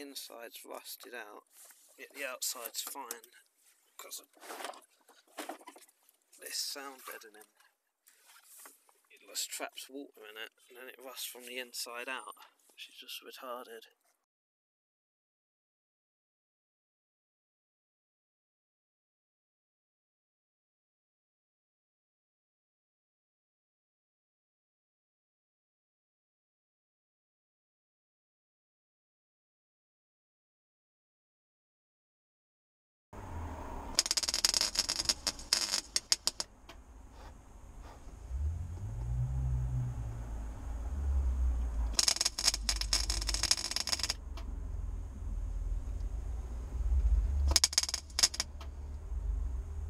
inside's rusted out, yet the outside's fine because of this sound deadening. It just traps water in it and then it rusts from the inside out, which is just retarded.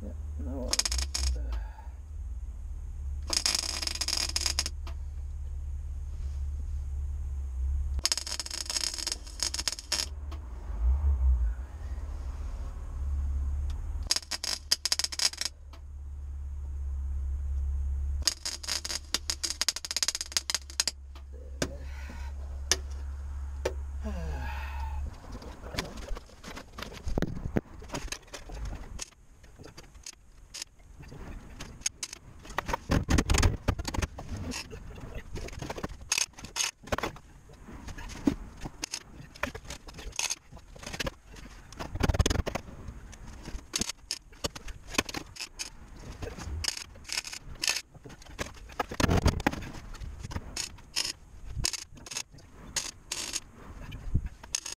Yeah, no.